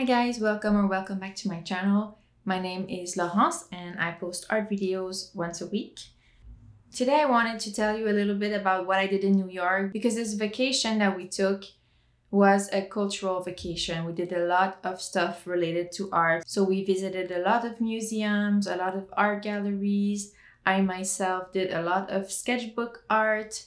Hi guys, welcome or welcome back to my channel. My name is Laurence and I post art videos once a week. Today I wanted to tell you a little bit about what I did in New York because this vacation that we took was a cultural vacation. We did a lot of stuff related to art. So we visited a lot of museums, a lot of art galleries. I myself did a lot of sketchbook art.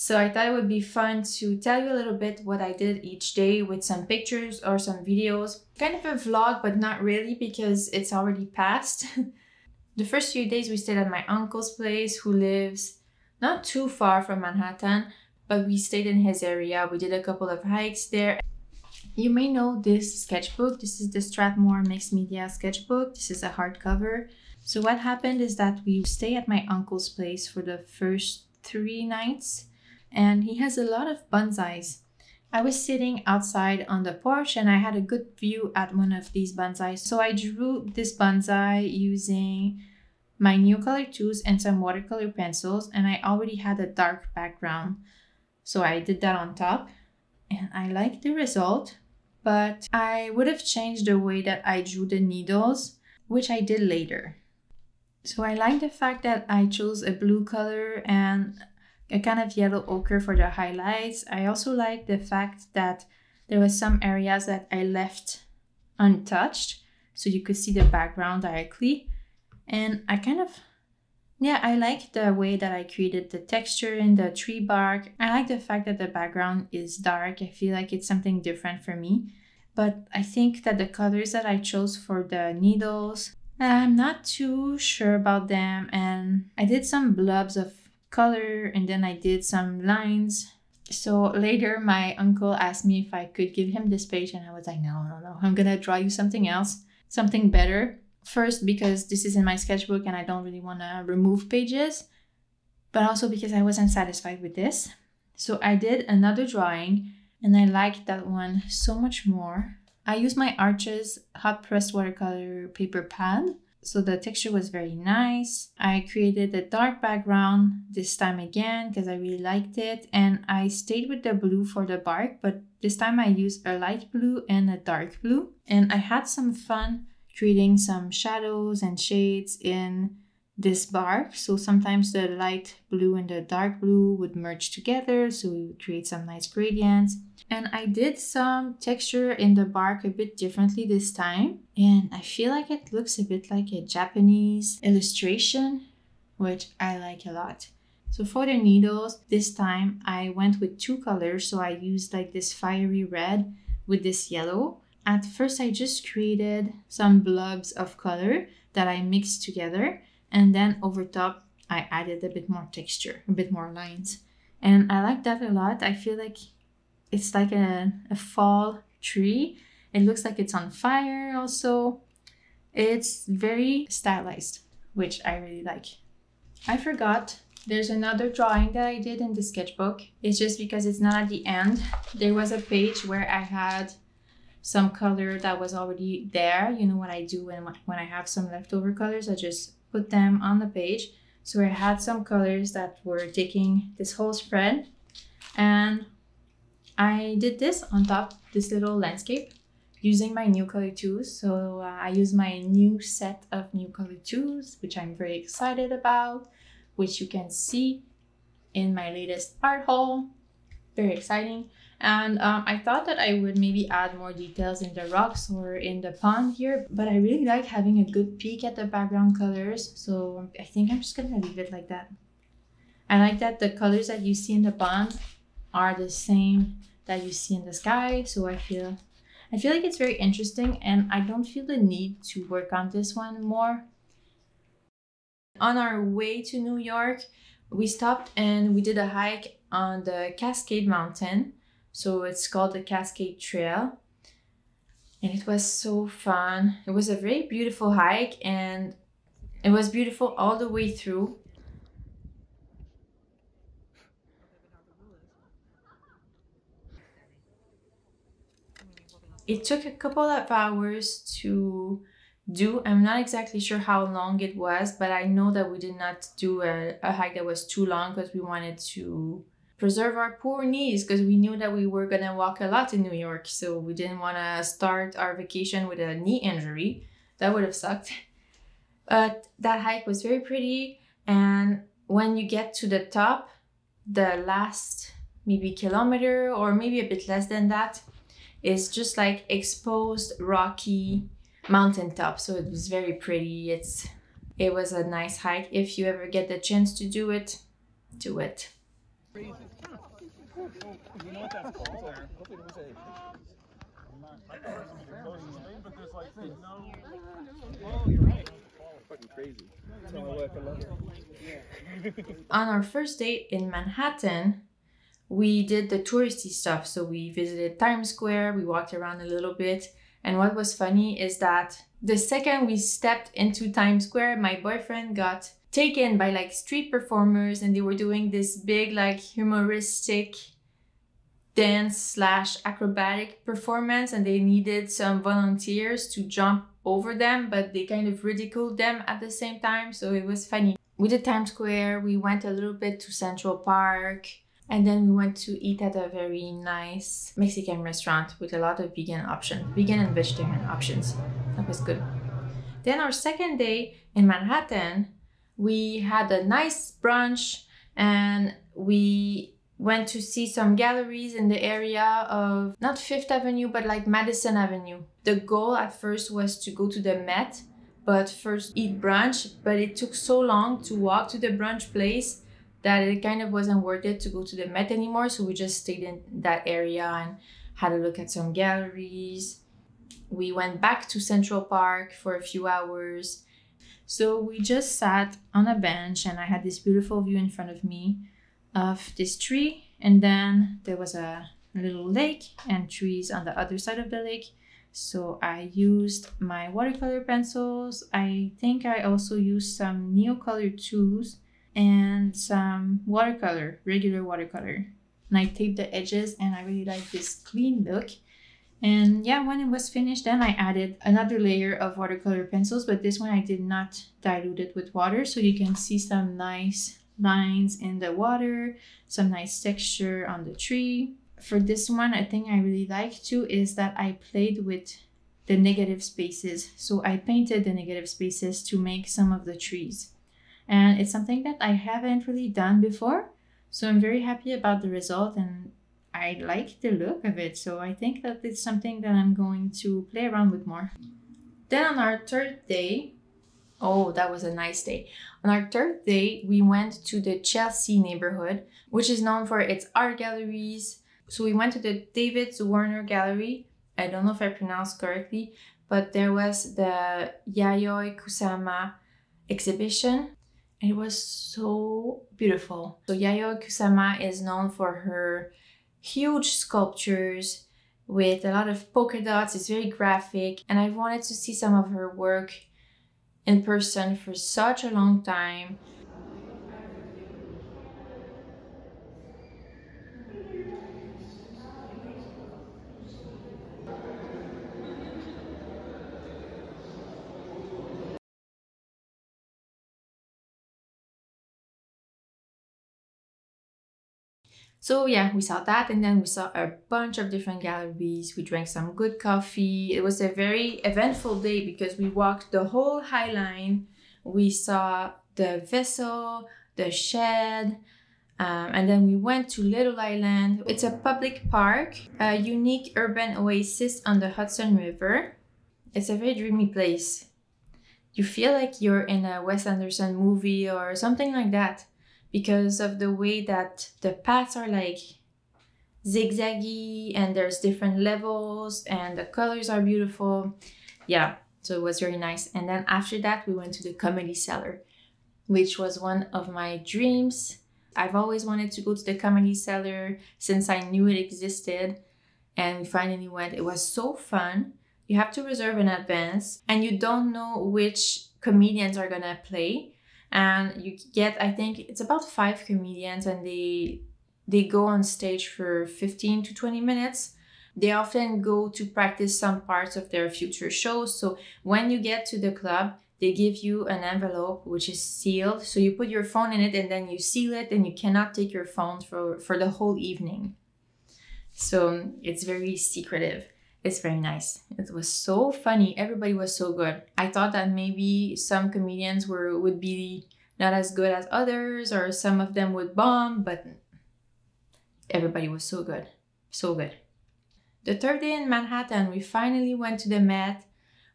So I thought it would be fun to tell you a little bit what I did each day with some pictures or some videos. Kind of a vlog, but not really because it's already past. the first few days we stayed at my uncle's place who lives not too far from Manhattan, but we stayed in his area. We did a couple of hikes there. You may know this sketchbook. This is the Strathmore Mixed Media sketchbook. This is a hardcover. So what happened is that we stay at my uncle's place for the first three nights and he has a lot of bonsais. I was sitting outside on the porch and I had a good view at one of these bonsais. So I drew this bonsai using my Neocolor tools and some watercolor pencils and I already had a dark background. So I did that on top and I like the result, but I would have changed the way that I drew the needles, which I did later. So I like the fact that I chose a blue color and a kind of yellow ochre for the highlights. I also like the fact that there were some areas that I left untouched so you could see the background directly. And I kind of, yeah, I like the way that I created the texture in the tree bark. I like the fact that the background is dark. I feel like it's something different for me. But I think that the colors that I chose for the needles, I'm not too sure about them. And I did some blobs of color and then I did some lines. So later my uncle asked me if I could give him this page and I was like, no, no, no, I'm gonna draw you something else, something better. First, because this is in my sketchbook and I don't really wanna remove pages, but also because I wasn't satisfied with this. So I did another drawing and I liked that one so much more. I used my Arches hot pressed watercolor paper pad so the texture was very nice. I created a dark background this time again because I really liked it. And I stayed with the blue for the bark, but this time I used a light blue and a dark blue. And I had some fun creating some shadows and shades in this bark. So sometimes the light blue and the dark blue would merge together. So we would create some nice gradients. And I did some texture in the bark a bit differently this time. And I feel like it looks a bit like a Japanese illustration, which I like a lot. So for the needles, this time I went with two colors. So I used like this fiery red with this yellow. At first, I just created some blobs of color that I mixed together and then over top I added a bit more texture, a bit more lines. And I like that a lot. I feel like it's like a, a fall tree. It looks like it's on fire also. It's very stylized, which I really like. I forgot there's another drawing that I did in the sketchbook. It's just because it's not at the end. There was a page where I had some color that was already there. You know what I do when, when I have some leftover colors, I just put them on the page. So I had some colors that were taking this whole spread and I did this on top, this little landscape using my Neocolor tools. So uh, I use my new set of Neocolor tools, which I'm very excited about, which you can see in my latest art haul. Very exciting. And um, I thought that I would maybe add more details in the rocks or in the pond here, but I really like having a good peek at the background colors. So I think I'm just gonna leave it like that. I like that the colors that you see in the pond are the same that you see in the sky. So I feel, I feel like it's very interesting and I don't feel the need to work on this one more. On our way to New York, we stopped and we did a hike on the Cascade Mountain so it's called the Cascade Trail. And it was so fun. It was a very beautiful hike and it was beautiful all the way through. It took a couple of hours to do. I'm not exactly sure how long it was, but I know that we did not do a, a hike that was too long because we wanted to preserve our poor knees because we knew that we were gonna walk a lot in New York. So we didn't want to start our vacation with a knee injury. That would have sucked. But that hike was very pretty. And when you get to the top, the last maybe kilometer or maybe a bit less than that is just like exposed rocky mountaintop. So it was very pretty. It's it was a nice hike. If you ever get the chance to do it, do it. On our first date in Manhattan, we did the touristy stuff. So we visited Times Square, we walked around a little bit. And what was funny is that the second we stepped into Times Square, my boyfriend got taken by like street performers and they were doing this big like humoristic dance slash acrobatic performance and they needed some volunteers to jump over them but they kind of ridiculed them at the same time so it was funny. We did times square we went a little bit to central park and then we went to eat at a very nice mexican restaurant with a lot of vegan options vegan and vegetarian options. That was good. Then our second day in manhattan we had a nice brunch and we went to see some galleries in the area of not Fifth Avenue, but like Madison Avenue. The goal at first was to go to the Met, but first eat brunch. But it took so long to walk to the brunch place that it kind of wasn't worth it to go to the Met anymore. So we just stayed in that area and had a look at some galleries. We went back to Central Park for a few hours so we just sat on a bench and I had this beautiful view in front of me of this tree and then there was a little lake and trees on the other side of the lake. So I used my watercolor pencils. I think I also used some Neocolor tools and some watercolor, regular watercolor. And I taped the edges and I really like this clean look. And yeah, when it was finished, then I added another layer of watercolor pencils, but this one I did not dilute it with water. So you can see some nice lines in the water, some nice texture on the tree. For this one, a thing I really like too is that I played with the negative spaces. So I painted the negative spaces to make some of the trees. And it's something that I haven't really done before. So I'm very happy about the result and I like the look of it, so I think that it's something that I'm going to play around with more. Then on our third day, oh, that was a nice day. On our third day, we went to the Chelsea neighborhood, which is known for its art galleries. So we went to the David Zwirner Gallery. I don't know if I pronounced correctly, but there was the Yayoi Kusama exhibition. And it was so beautiful. So Yayoi Kusama is known for her huge sculptures with a lot of polka dots. It's very graphic, and I wanted to see some of her work in person for such a long time. So yeah, we saw that and then we saw a bunch of different galleries. We drank some good coffee. It was a very eventful day because we walked the whole High Line. We saw the vessel, the shed, um, and then we went to Little Island. It's a public park, a unique urban oasis on the Hudson River. It's a very dreamy place. You feel like you're in a Wes Anderson movie or something like that because of the way that the paths are like zigzaggy and there's different levels and the colors are beautiful. Yeah, so it was very nice. And then after that, we went to the Comedy Cellar, which was one of my dreams. I've always wanted to go to the Comedy Cellar since I knew it existed. And we finally went. It was so fun. You have to reserve in advance, and you don't know which comedians are gonna play and you get i think it's about five comedians and they they go on stage for 15 to 20 minutes they often go to practice some parts of their future shows so when you get to the club they give you an envelope which is sealed. So you put your phone in it and then you seal it and you cannot take your phone for, for the whole evening. So it's very secretive. It's very nice. It was so funny. Everybody was so good. I thought that maybe some comedians were would be not as good as others or some of them would bomb, but everybody was so good. So good. The third day in Manhattan, we finally went to the Met.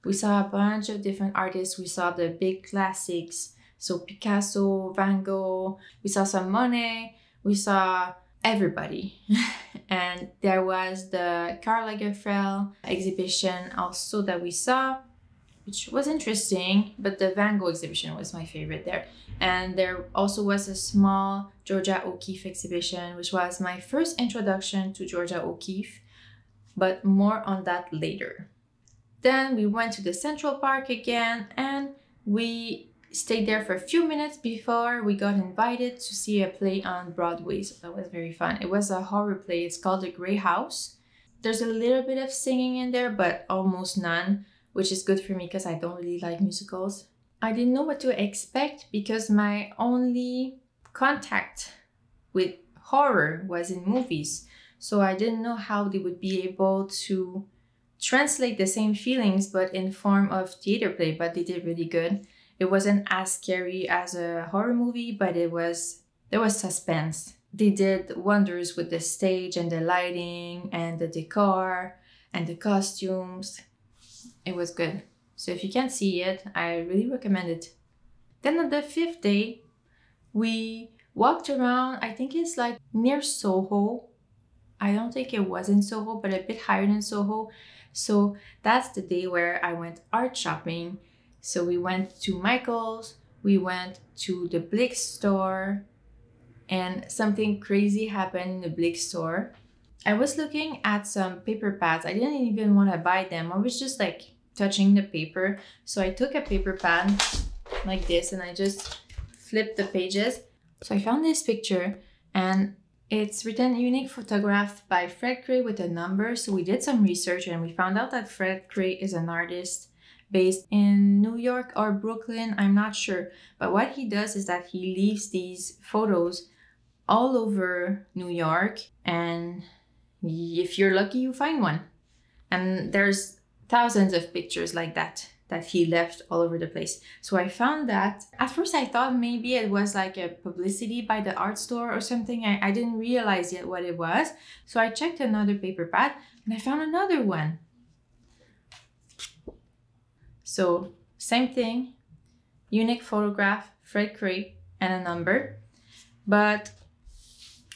We saw a bunch of different artists. We saw the big classics. So Picasso, Van Gogh. We saw some Monet. We saw everybody. and there was the Karl Lagerfeld exhibition also that we saw, which was interesting, but the Van Gogh exhibition was my favorite there. And there also was a small Georgia O'Keeffe exhibition, which was my first introduction to Georgia O'Keeffe, but more on that later. Then we went to the Central Park again and we stayed there for a few minutes before we got invited to see a play on Broadway. So that was very fun. It was a horror play. It's called The Grey House. There's a little bit of singing in there, but almost none, which is good for me because I don't really like musicals. I didn't know what to expect because my only contact with horror was in movies. So I didn't know how they would be able to translate the same feelings but in form of theater play, but they did really good. It wasn't as scary as a horror movie, but it was there was suspense. They did wonders with the stage and the lighting and the decor and the costumes. It was good. So if you can't see it, I really recommend it. Then on the fifth day, we walked around, I think it's like near Soho. I don't think it was in Soho, but a bit higher than Soho. So that's the day where I went art shopping so we went to Michael's, we went to the Blick store, and something crazy happened in the Blick store. I was looking at some paper pads. I didn't even want to buy them. I was just like touching the paper. So I took a paper pad like this and I just flipped the pages. So I found this picture and it's written unique photographed by Fred Kray with a number. So we did some research and we found out that Fred Kray is an artist based in New York or Brooklyn, I'm not sure. But what he does is that he leaves these photos all over New York, and if you're lucky, you find one. And there's thousands of pictures like that that he left all over the place. So I found that at first I thought maybe it was like a publicity by the art store or something. I, I didn't realize yet what it was. So I checked another paper pad and I found another one. So same thing, unique photograph, Fred Kray, and a number. But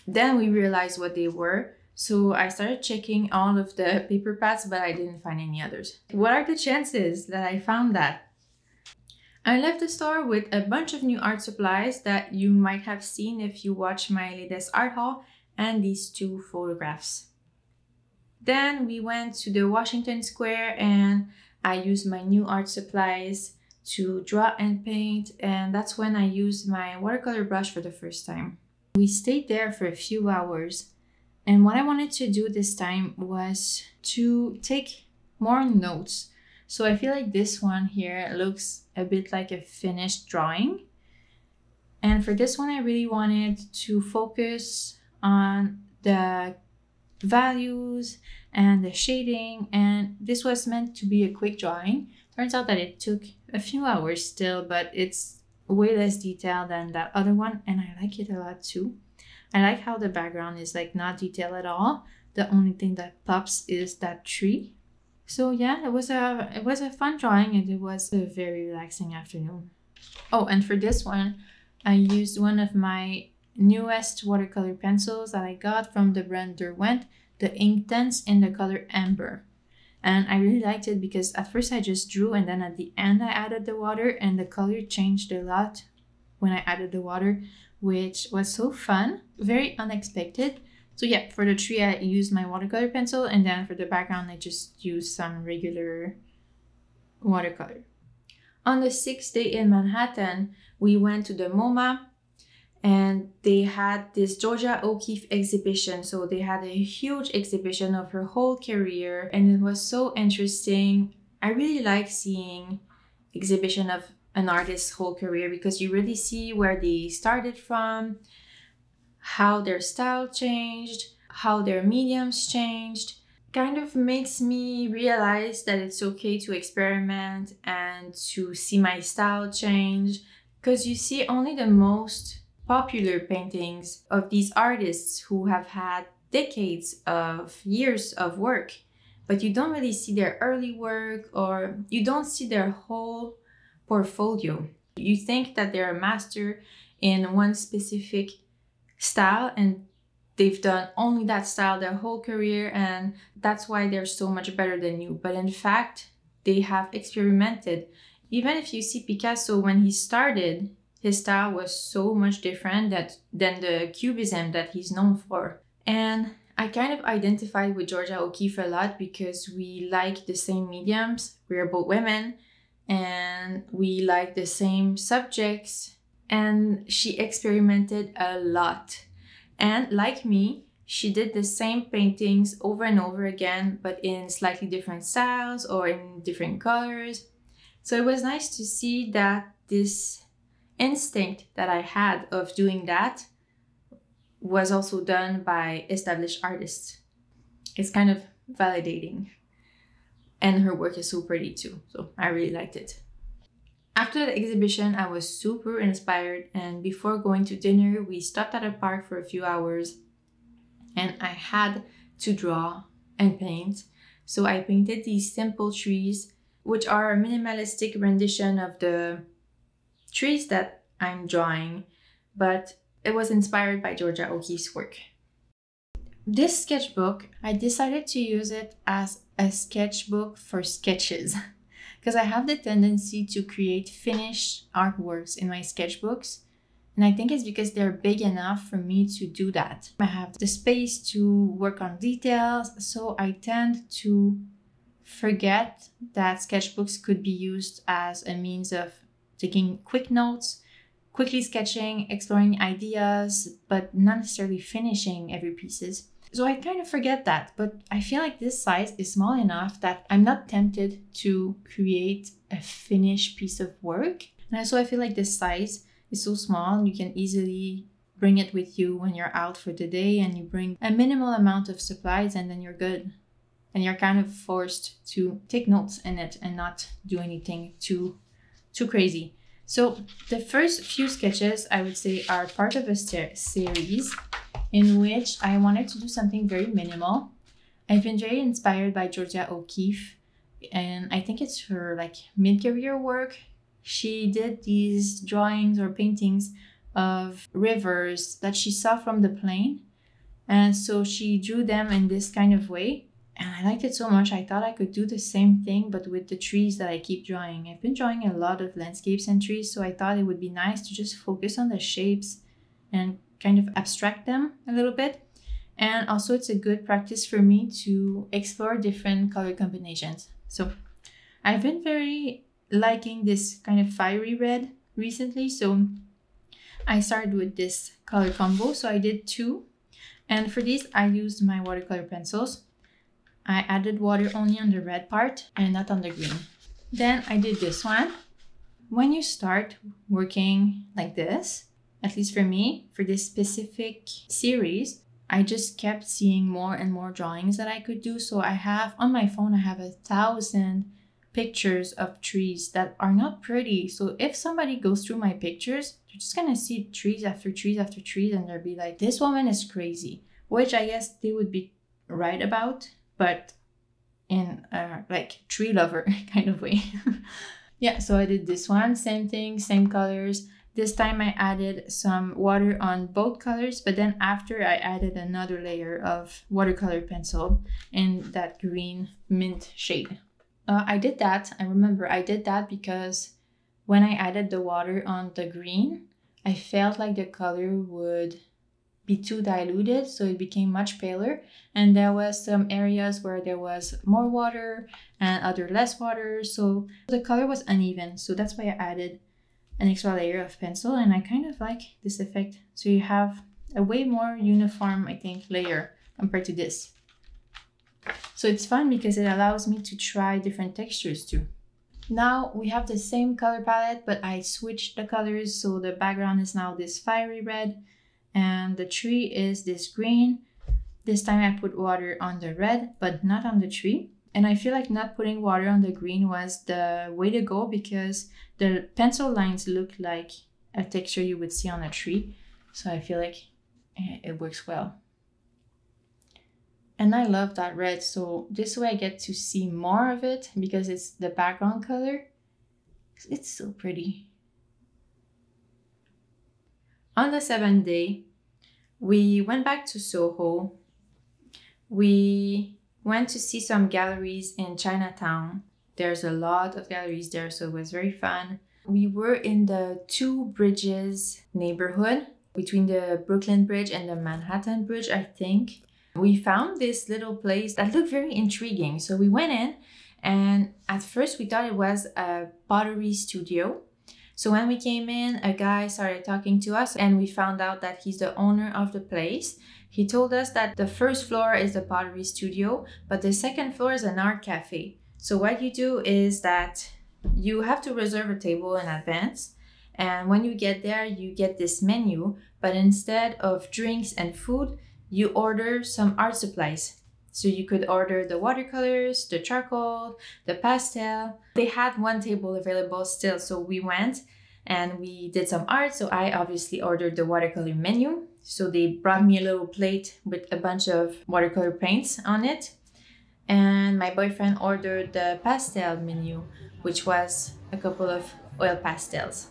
then we realized what they were. So I started checking all of the paper pads, but I didn't find any others. What are the chances that I found that? I left the store with a bunch of new art supplies that you might have seen if you watch my latest art haul and these two photographs. Then we went to the Washington Square and I use my new art supplies to draw and paint and that's when I used my watercolor brush for the first time. We stayed there for a few hours and what I wanted to do this time was to take more notes. So I feel like this one here looks a bit like a finished drawing. And for this one, I really wanted to focus on the values and the shading and this was meant to be a quick drawing. Turns out that it took a few hours still but it's way less detailed than that other one and i like it a lot too. I like how the background is like not detailed at all. The only thing that pops is that tree. So yeah it was a it was a fun drawing and it was a very relaxing afternoon. Oh and for this one i used one of my newest watercolor pencils that I got from the brand Derwent, the Inktense in the color Amber. And I really liked it because at first I just drew and then at the end I added the water and the color changed a lot when I added the water, which was so fun, very unexpected. So yeah, for the tree I used my watercolor pencil and then for the background I just used some regular watercolor. On the sixth day in Manhattan, we went to the MoMA and they had this Georgia O'Keeffe exhibition. So they had a huge exhibition of her whole career, and it was so interesting. I really like seeing exhibition of an artist's whole career because you really see where they started from, how their style changed, how their mediums changed. Kind of makes me realize that it's okay to experiment and to see my style change because you see only the most popular paintings of these artists who have had decades of years of work, but you don't really see their early work or you don't see their whole portfolio. You think that they're a master in one specific style and they've done only that style their whole career and that's why they're so much better than you. But in fact, they have experimented. Even if you see Picasso when he started, his style was so much different that than the cubism that he's known for. And I kind of identified with Georgia O'Keeffe a lot because we like the same mediums. We're both women and we like the same subjects. And she experimented a lot. And like me, she did the same paintings over and over again, but in slightly different styles or in different colors. So it was nice to see that this instinct that I had of doing that was also done by established artists. It's kind of validating. And her work is so pretty too, so I really liked it. After the exhibition, I was super inspired, and before going to dinner, we stopped at a park for a few hours and I had to draw and paint. So I painted these simple trees, which are a minimalistic rendition of the trees that I'm drawing, but it was inspired by Georgia O'Keeffe's work. This sketchbook, I decided to use it as a sketchbook for sketches because I have the tendency to create finished artworks in my sketchbooks. And I think it's because they're big enough for me to do that. I have the space to work on details, so I tend to forget that sketchbooks could be used as a means of taking quick notes, quickly sketching, exploring ideas, but not necessarily finishing every pieces. So I kind of forget that, but I feel like this size is small enough that I'm not tempted to create a finished piece of work. And also I feel like this size is so small, you can easily bring it with you when you're out for the day and you bring a minimal amount of supplies and then you're good. And you're kind of forced to take notes in it and not do anything too too crazy. So the first few sketches I would say are part of a series in which I wanted to do something very minimal. I've been very inspired by Georgia O'Keeffe and I think it's her like mid-career work. She did these drawings or paintings of rivers that she saw from the plane. And so she drew them in this kind of way and I liked it so much, I thought I could do the same thing, but with the trees that I keep drawing. I've been drawing a lot of landscapes and trees, so I thought it would be nice to just focus on the shapes and kind of abstract them a little bit. And also, it's a good practice for me to explore different color combinations. So, I've been very liking this kind of fiery red recently, so I started with this color combo. So, I did two. And for these, I used my watercolor pencils. I added water only on the red part and not on the green. Then I did this one. When you start working like this, at least for me, for this specific series, I just kept seeing more and more drawings that I could do. So I have on my phone, I have a thousand pictures of trees that are not pretty. So if somebody goes through my pictures, they're just gonna see trees after trees after trees and they'll be like, this woman is crazy, which I guess they would be right about but in a like tree lover kind of way. yeah, so I did this one, same thing, same colors. This time I added some water on both colors, but then after I added another layer of watercolor pencil in that green mint shade. Uh, I did that, I remember I did that because when I added the water on the green, I felt like the color would be too diluted so it became much paler. And there was some areas where there was more water and other less water so the color was uneven. So that's why i added an extra layer of pencil and i kind of like this effect. So you have a way more uniform i think layer compared to this. So it's fun because it allows me to try different textures too. Now we have the same color palette, but I switched the colors. So the background is now this fiery red and the tree is this green. This time I put water on the red, but not on the tree. And I feel like not putting water on the green was the way to go because the pencil lines look like a texture you would see on a tree. So I feel like eh, it works well. And I love that red. So this way I get to see more of it because it's the background color. It's so pretty. On the seventh day, we went back to Soho. We went to see some galleries in Chinatown. There's a lot of galleries there, so it was very fun. We were in the Two Bridges neighborhood between the Brooklyn Bridge and the Manhattan Bridge, I think we found this little place that looked very intriguing. So we went in, and at first we thought it was a pottery studio. So when we came in, a guy started talking to us, and we found out that he's the owner of the place. He told us that the first floor is the pottery studio, but the second floor is an art cafe. So what you do is that you have to reserve a table in advance. And when you get there, you get this menu, but instead of drinks and food, you order some art supplies. So you could order the watercolors, the charcoal, the pastel. They had one table available still, so we went and we did some art. So I obviously ordered the watercolor menu. So they brought me a little plate with a bunch of watercolor paints on it. And my boyfriend ordered the pastel menu, which was a couple of oil pastels.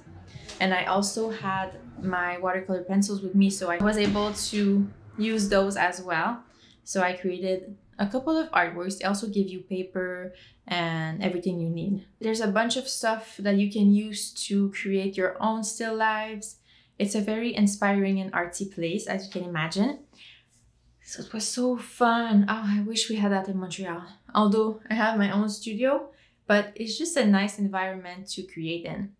And I also had my watercolor pencils with me, so I was able to use those as well. So I created a couple of artworks. They also give you paper and everything you need. There's a bunch of stuff that you can use to create your own still lives. It's a very inspiring and artsy place, as you can imagine. So it was so fun. Oh, I wish we had that in Montreal. Although I have my own studio, but it's just a nice environment to create in.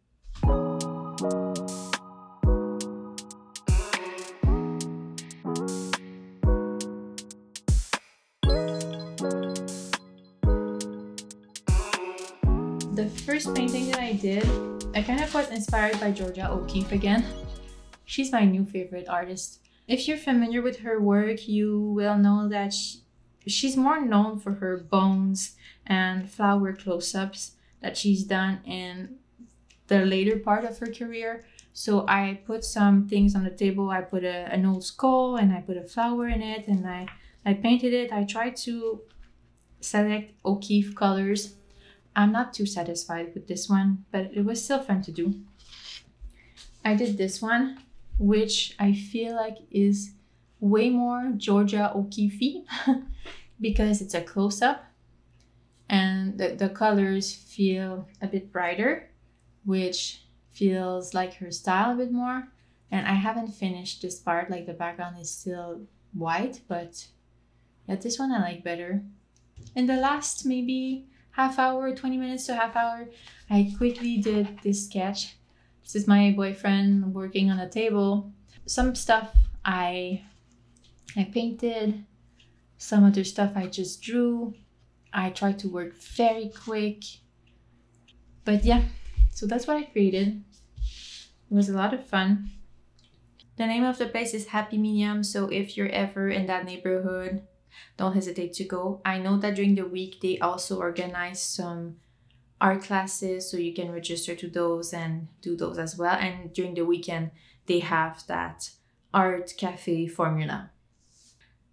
First painting that I did, I kind of was inspired by Georgia O'Keeffe again. She's my new favorite artist. If you're familiar with her work, you will know that she, she's more known for her bones and flower close-ups that she's done in the later part of her career. So I put some things on the table. I put a, an old skull and I put a flower in it and I, I painted it. I tried to select O'Keeffe colors I'm not too satisfied with this one, but it was still fun to do. I did this one, which I feel like is way more Georgia O'Keeffe because it's a close-up and the, the colors feel a bit brighter, which feels like her style a bit more. And I haven't finished this part, like the background is still white, but yeah, this one I like better. In the last maybe half hour, 20 minutes to half hour, I quickly did this sketch. This is my boyfriend working on a table. Some stuff I I painted, some other stuff I just drew. I tried to work very quick. But yeah, so that's what I created. It was a lot of fun. The name of the place is Happy Medium, so if you're ever in that neighborhood, don't hesitate to go. I know that during the week they also organize some art classes so you can register to those and do those as well. And during the weekend they have that art cafe formula.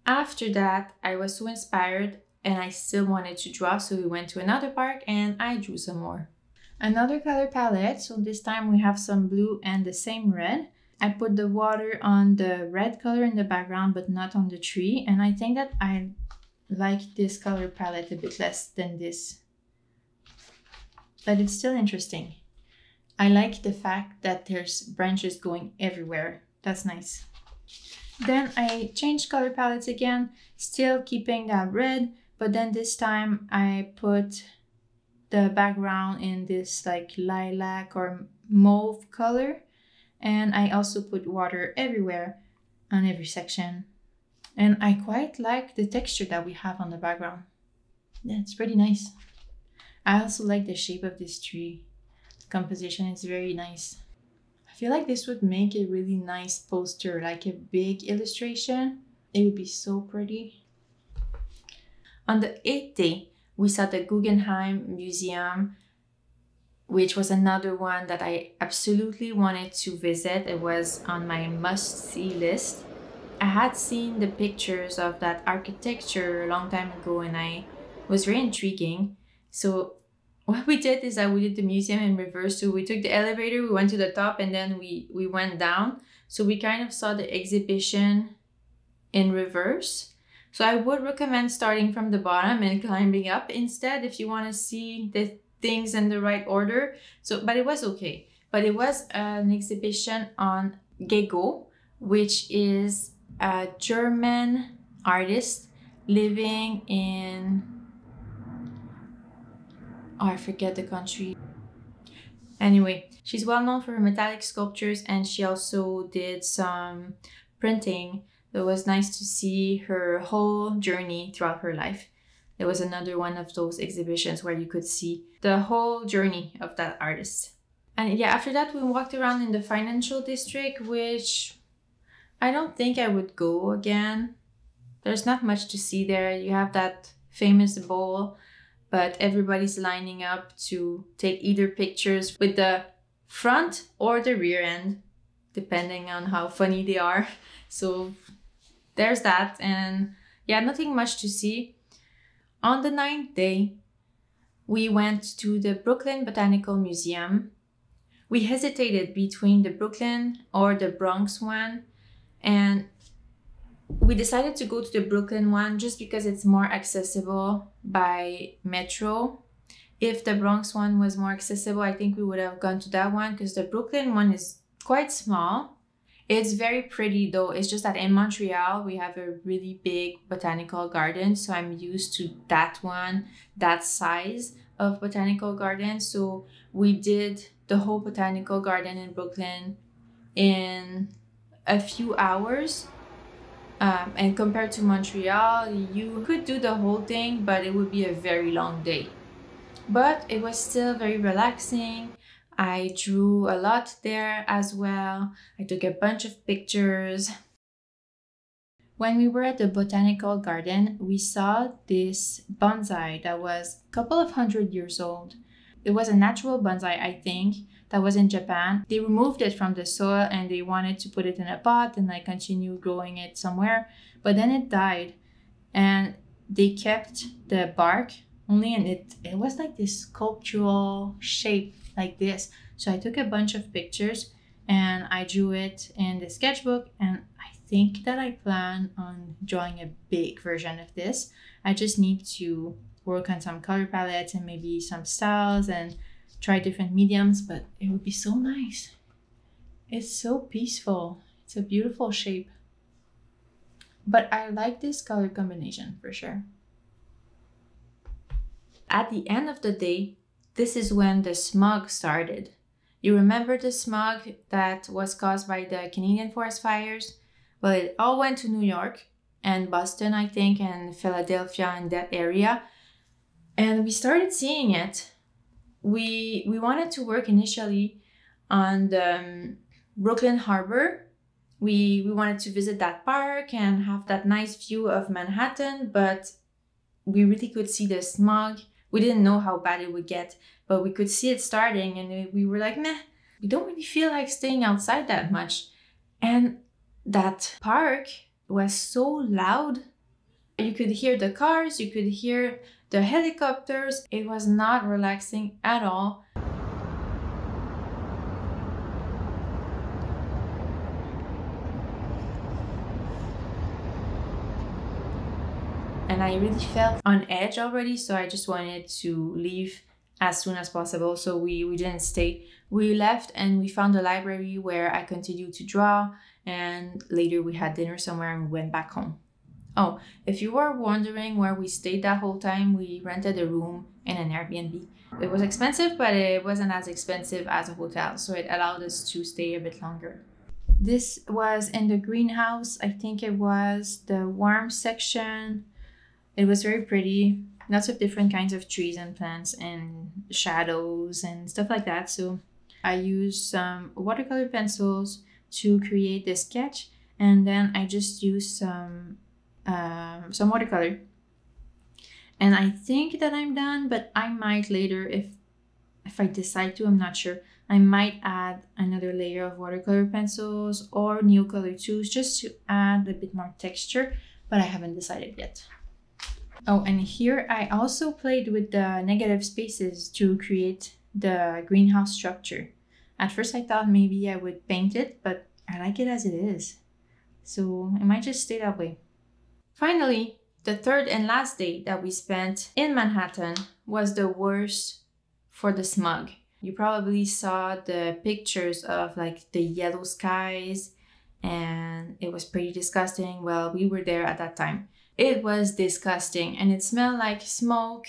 After that, I was so inspired and I still wanted to draw, so we went to another park and I drew some more. Another color palette, so this time we have some blue and the same red. I put the water on the red color in the background, but not on the tree. And I think that I like this color palette a bit less than this. But it's still interesting. I like the fact that there's branches going everywhere. That's nice. Then I changed color palettes again, still keeping that red, but then this time I put the background in this like lilac or mauve color and I also put water everywhere on every section. And I quite like the texture that we have on the background. Yeah, it's pretty nice. I also like the shape of this tree. The composition is very nice. I feel like this would make a really nice poster, like a big illustration. It would be so pretty. On the eighth day, we saw the Guggenheim Museum, which was another one that I absolutely wanted to visit. It was on my must see list. I had seen the pictures of that architecture a long time ago and I was very intriguing. So what we did is that we did the museum in reverse. So we took the elevator, we went to the top and then we we went down. So we kind of saw the exhibition in reverse. So I would recommend starting from the bottom and climbing up instead if you want to see the things in the right order. So but it was okay. But it was an exhibition on Gego, which is a German artist living in oh, I forget the country. Anyway, she's well known for her metallic sculptures and she also did some printing. It was nice to see her whole journey throughout her life. There was another one of those exhibitions where you could see the whole journey of that artist. And yeah, after that, we walked around in the financial district, which I don't think I would go again. There's not much to see there. You have that famous bowl but everybody's lining up to take either pictures with the front or the rear end, depending on how funny they are. So there's that. And yeah, nothing much to see. On the ninth day, we went to the Brooklyn Botanical Museum. We hesitated between the Brooklyn or the Bronx one, and we decided to go to the Brooklyn one just because it's more accessible by metro. If the Bronx one was more accessible, I think we would have gone to that one because the Brooklyn one is quite small. It's very pretty though. It's just that in Montreal, we have a really big botanical garden. So I'm used to that one, that size of botanical garden. So we did the whole botanical garden in Brooklyn in a few hours um, and compared to Montreal, you could do the whole thing, but it would be a very long day. But it was still very relaxing. I drew a lot there as well. I took a bunch of pictures. When we were at the botanical garden, we saw this bonsai that was a couple of hundred years old. It was a natural bonsai, I think, that was in Japan. They removed it from the soil and they wanted to put it in a pot and like continue growing it somewhere. But then it died and they kept the bark only and it it was like this sculptural shape like this. So I took a bunch of pictures and I drew it in the sketchbook and I think that I plan on drawing a big version of this. I just need to work on some color palettes and maybe some styles and try different mediums, but it would be so nice. It's so peaceful. It's a beautiful shape. But I like this color combination for sure. At the end of the day, this is when the smog started. You remember the smog that was caused by the Canadian forest fires? Well, it all went to New York and Boston, I think, and Philadelphia and that area. And we started seeing it we we wanted to work initially on the um, Brooklyn Harbor. We we wanted to visit that park and have that nice view of Manhattan, but we really could see the smog. We didn't know how bad it would get, but we could see it starting, and we were like, meh, we don't really feel like staying outside that much. And that park was so loud. You could hear the cars, you could hear the helicopters, it was not relaxing at all. And I really felt on edge already, so I just wanted to leave as soon as possible. So we, we didn't stay. We left and we found a library where I continued to draw. And later we had dinner somewhere and we went back home. Oh, if you were wondering where we stayed that whole time, we rented a room in an Airbnb. It was expensive, but it wasn't as expensive as a hotel, so it allowed us to stay a bit longer. This was in the greenhouse. I think it was the warm section. It was very pretty. lots of different kinds of trees and plants and shadows and stuff like that. So I used some watercolor pencils to create this sketch and then I just used some um, some watercolor and I think that I'm done but I might later if if I decide to I'm not sure I might add another layer of watercolor pencils or Neocolor tools just to add a bit more texture but I haven't decided yet. Oh, and here I also played with the negative spaces to create the greenhouse structure. At first I thought maybe I would paint it, but I like it as it is. So it might just stay that way. Finally, the third and last day that we spent in Manhattan was the worst for the smog. You probably saw the pictures of like the yellow skies and it was pretty disgusting. Well, we were there at that time. It was disgusting and it smelled like smoke.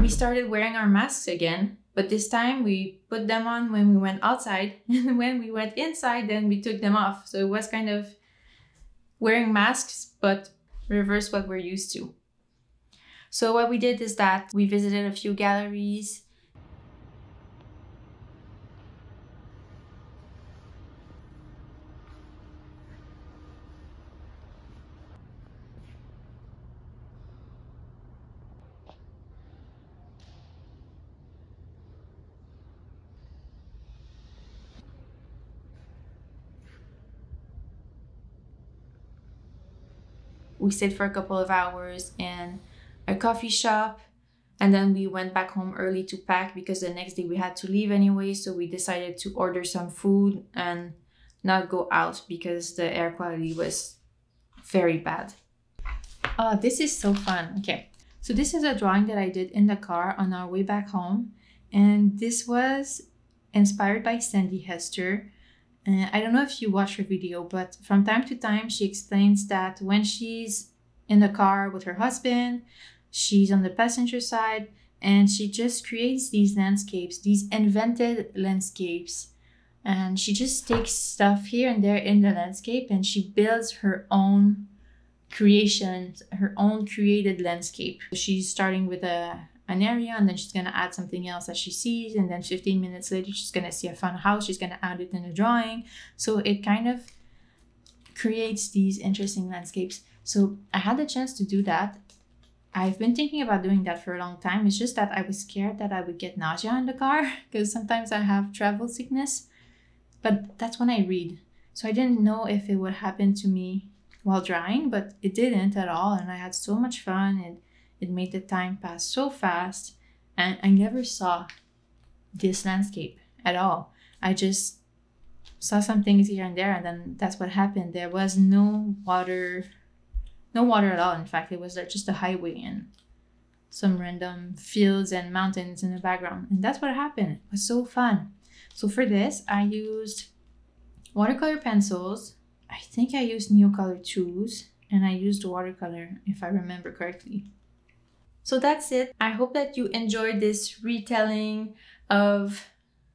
We started wearing our masks again, but this time we put them on when we went outside and when we went inside then we took them off. So it was kind of wearing masks but reverse what we're used to. So what we did is that we visited a few galleries we stayed for a couple of hours in a coffee shop and then we went back home early to pack because the next day we had to leave anyway so we decided to order some food and not go out because the air quality was very bad. Oh this is so fun. Okay. So this is a drawing that i did in the car on our way back home and this was inspired by Sandi Hester uh, I don't know if you watch her video, but from time to time she explains that when she's in the car with her husband, she's on the passenger side, and she just creates these landscapes, these invented landscapes. And she just takes stuff here and there in the landscape and she builds her own creation, her own created landscape. She's starting with a an area and then she's going to add something else that she sees and then 15 minutes later she's going to see a fun house she's going to add it in the drawing. So it kind of creates these interesting landscapes. So i had the chance to do that. I've been thinking about doing that for a long time. It's just that i was scared that i would get nausea in the car because sometimes i have travel sickness. But that's when i read. So i didn't know if it would happen to me while drawing but it didn't at all and i had so much fun and it made the time pass so fast, and I never saw this landscape at all. I just saw some things here and there, and then that's what happened. There was no water, no water at all. In fact, it was like just a highway and some random fields and mountains in the background. And that's what happened. It was so fun. So for this, I used watercolor pencils. I think I used Neocolor IIs and I used watercolor if I remember correctly. So that's it. I hope that you enjoyed this retelling of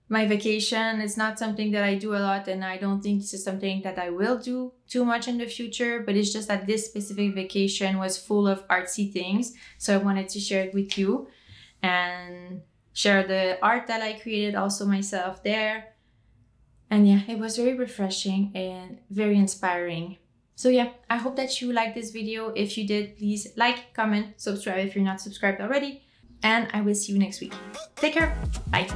my vacation. It's not something that I do a lot, and I don't think this is something that I will do too much in the future. But it's just that this specific vacation was full of artsy things. So I wanted to share it with you and share the art that I created also myself there. And yeah, it was very refreshing and very inspiring. So yeah, I hope that you liked this video. If you did, please like, comment, subscribe if you're not subscribed already. And I will see you next week. Take care. Bye.